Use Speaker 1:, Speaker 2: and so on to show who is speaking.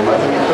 Speaker 1: Amen.